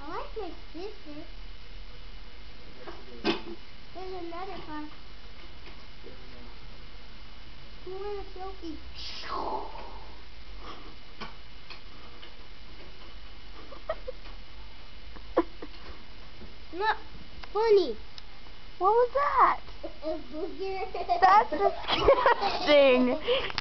I like my sister. There's another car. Who wants a selfie? Not funny. What was that? A booger. That's disgusting.